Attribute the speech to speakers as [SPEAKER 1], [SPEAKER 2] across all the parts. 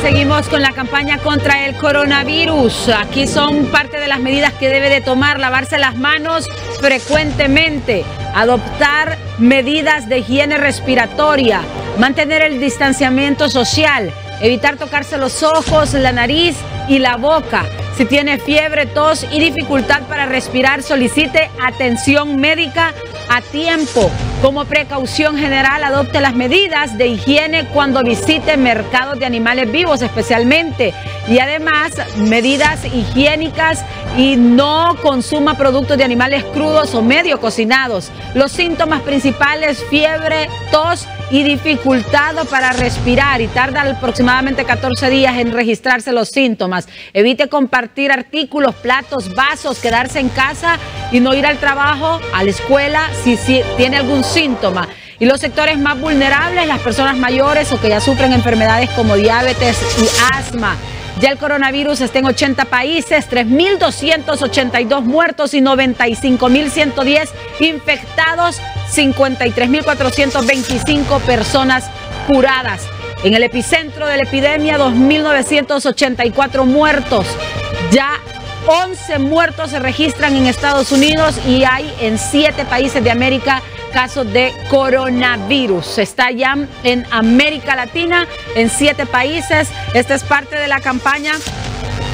[SPEAKER 1] seguimos con la campaña contra el coronavirus. Aquí son parte de las medidas que debe de tomar, lavarse las manos frecuentemente, adoptar medidas de higiene respiratoria, mantener el distanciamiento social, evitar tocarse los ojos, la nariz y la boca. Si tiene fiebre, tos y dificultad para respirar, solicite atención médica a tiempo. Como precaución general, adopte las medidas de higiene cuando visite mercados de animales vivos especialmente. Y además, medidas higiénicas y no consuma productos de animales crudos o medio cocinados. Los síntomas principales, fiebre, tos y dificultad para respirar y tarda aproximadamente 14 días en registrarse los síntomas. Evite compartir artículos, platos, vasos, quedarse en casa y no ir al trabajo, a la escuela si, tiene algún síntoma. Y los sectores más vulnerables, las personas mayores o que ya sufren enfermedades como diabetes y asma. Ya el coronavirus está en 80 países, 3.282 muertos y 95.110 infectados, 53.425 personas curadas. En el epicentro de la epidemia, 2.984 muertos. Ya 11 muertos se registran en Estados Unidos y hay en 7 países de América casos de coronavirus. Está ya en América Latina, en 7 países. Esta es parte de la campaña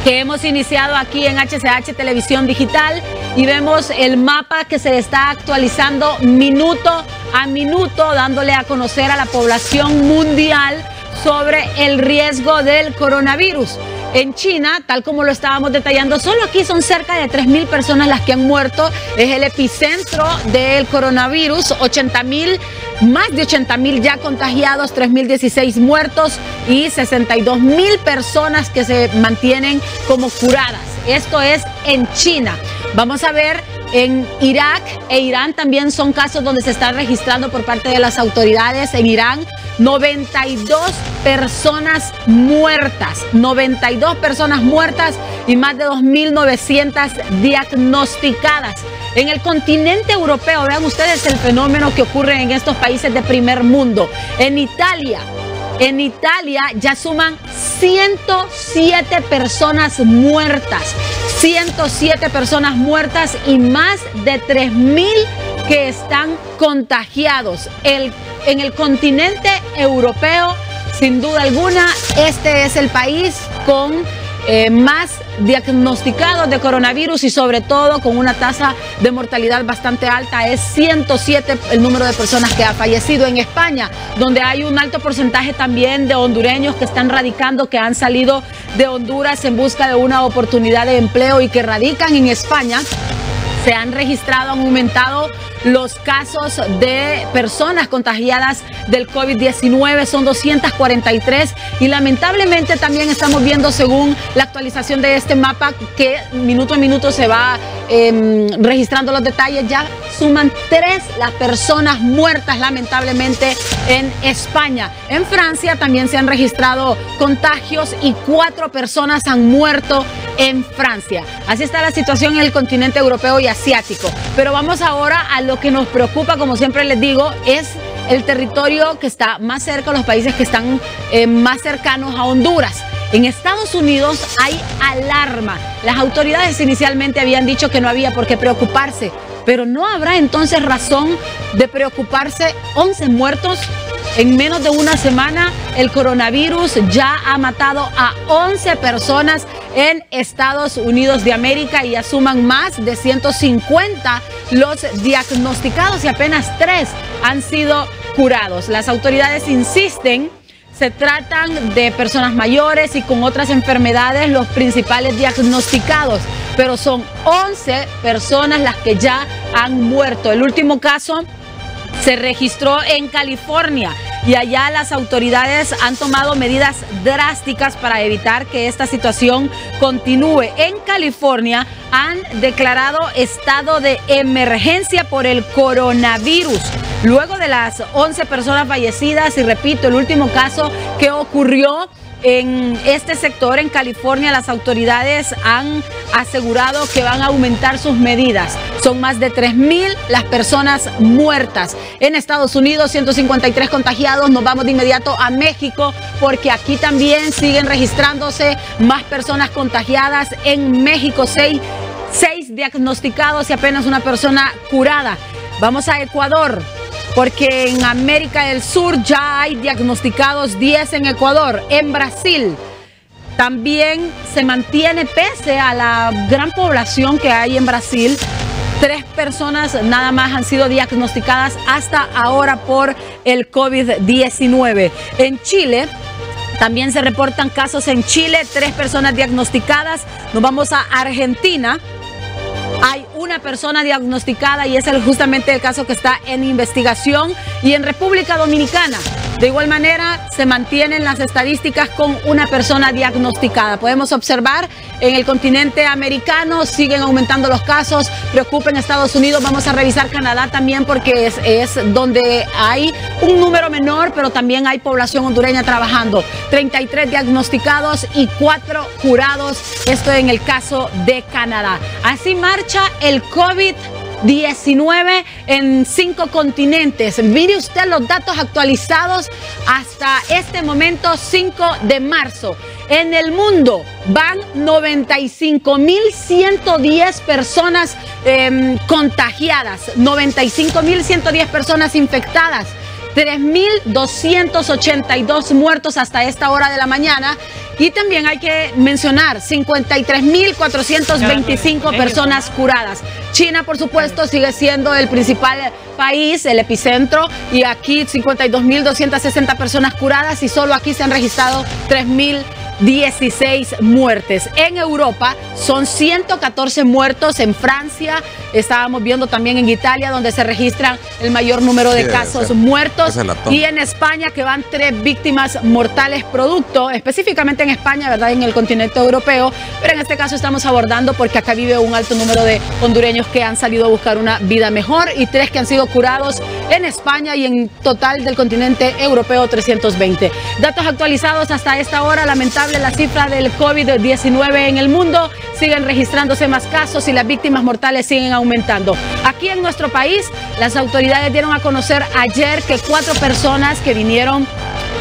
[SPEAKER 1] que hemos iniciado aquí en HCH Televisión Digital y vemos el mapa que se está actualizando minuto a minuto, dándole a conocer a la población mundial sobre el riesgo del coronavirus. En China, tal como lo estábamos detallando, solo aquí son cerca de 3.000 personas las que han muerto. Es el epicentro del coronavirus, 80.000, más de 80.000 ya contagiados, 3.016 muertos y 62.000 personas que se mantienen como curadas. Esto es en China. Vamos a ver en Irak e Irán también son casos donde se están registrando por parte de las autoridades. En Irán, 92 personas muertas, 92 personas muertas y más de 2.900 diagnosticadas. En el continente europeo, vean ustedes el fenómeno que ocurre en estos países de primer mundo. En Italia, en Italia ya suman 107 personas muertas. 107 personas muertas y más de 3.000 que están contagiados. En el continente europeo, sin duda alguna, este es el país con eh, más diagnosticados de coronavirus y sobre todo con una tasa de mortalidad bastante alta. Es 107 el número de personas que ha fallecido en España, donde hay un alto porcentaje también de hondureños que están radicando, que han salido de Honduras en busca de una oportunidad de empleo y que radican en España. Se han registrado, han aumentado los casos de personas contagiadas del COVID-19 son 243 y lamentablemente también estamos viendo según la actualización de este mapa que minuto a minuto se va eh, registrando los detalles, ya suman tres las personas muertas lamentablemente en España. En Francia también se han registrado contagios y cuatro personas han muerto en Francia. Así está la situación en el continente europeo y asiático. Pero vamos ahora a lo que nos preocupa, como siempre les digo, es el territorio que está más cerca, los países que están eh, más cercanos a Honduras. En Estados Unidos hay alarma. Las autoridades inicialmente habían dicho que no había por qué preocuparse, pero ¿no habrá entonces razón de preocuparse? 11 muertos en menos de una semana. El coronavirus ya ha matado a 11 personas en Estados Unidos de América y asuman más de 150 los diagnosticados y apenas tres han sido curados. Las autoridades insisten se tratan de personas mayores y con otras enfermedades los principales diagnosticados, pero son 11 personas las que ya han muerto. El último caso se registró en California y allá las autoridades han tomado medidas drásticas para evitar que esta situación continúe. En California han declarado estado de emergencia por el coronavirus. Luego de las 11 personas fallecidas y repito, el último caso que ocurrió en este sector, en California, las autoridades han asegurado que van a aumentar sus medidas. Son más de 3.000 las personas muertas. En Estados Unidos, 153 contagiados. Nos vamos de inmediato a México porque aquí también siguen registrándose más personas contagiadas. En México, seis, seis diagnosticados y apenas una persona curada. Vamos a Ecuador porque en América del Sur ya hay diagnosticados 10 en Ecuador. En Brasil también se mantiene, pese a la gran población que hay en Brasil, tres personas nada más han sido diagnosticadas hasta ahora por el COVID-19. En Chile, también se reportan casos en Chile, tres personas diagnosticadas. Nos vamos a Argentina hay una persona diagnosticada y es justamente el caso que está en investigación. Y en República Dominicana, de igual manera, se mantienen las estadísticas con una persona diagnosticada. Podemos observar en el continente americano siguen aumentando los casos, preocupa en Estados Unidos. Vamos a revisar Canadá también porque es, donde hay un número menor, pero también hay población hondureña trabajando. 33 diagnosticados y 4 curados. Esto en el caso de Canadá. Así marcha el COVID. 19 en cinco continentes. Mire usted los datos actualizados hasta este momento, 5 de marzo. En el mundo van 95.110 personas eh, contagiadas, 95.110 personas infectadas. 3.282 muertos hasta esta hora de la mañana. Y también hay que mencionar 53.425 personas curadas. China, por supuesto, sigue siendo el principal país, el epicentro, y aquí 52.260 personas curadas y solo aquí se han registrado 3.000 16 muertes. En Europa son 114 muertos. En Francia estábamos viendo también en Italia donde se registran el mayor número de casos muertos. y en España que van tres víctimas mortales producto, específicamente en España, ¿verdad? En el continente europeo. Pero en este caso estamos abordando porque acá vive un alto número de hondureños que han salido a buscar una vida mejor y tres que han sido curados en España y en total del continente europeo 320. Datos actualizados hasta esta hora, lamentablemente la cifra del COVID-19 en el mundo. Siguen registrándose más casos y las víctimas mortales siguen aumentando. Aquí en nuestro país, las autoridades dieron a conocer ayer que cuatro personas que vinieron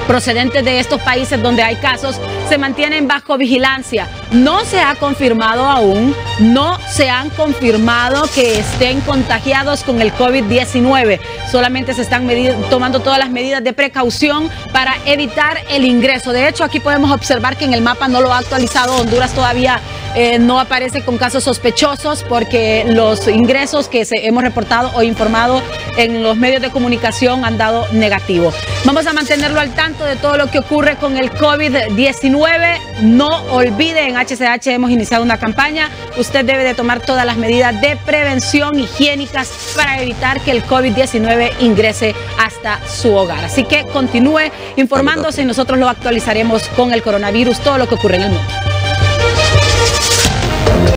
[SPEAKER 1] procedentes de estos países donde hay casos se mantienen bajo vigilancia. No se ha confirmado aún, no se han confirmado que estén contagiados con el COVID-19. Solamente se están tomando todas las medidas de precaución para evitar el ingreso. De hecho, aquí podemos observar que en el mapa no lo ha actualizado Honduras todavía eh, no aparece con casos sospechosos porque los ingresos que se hemos reportado o informado en los medios de comunicación han dado negativo. Vamos a mantenerlo al tanto de todo lo que ocurre con el COVID-19. No olvide, en HCH hemos iniciado una campaña. Usted debe de tomar todas las medidas de prevención higiénicas para evitar que el COVID-19 ingrese hasta su hogar. Así que continúe informándose y nosotros lo actualizaremos con el coronavirus, todo lo que ocurre en el mundo.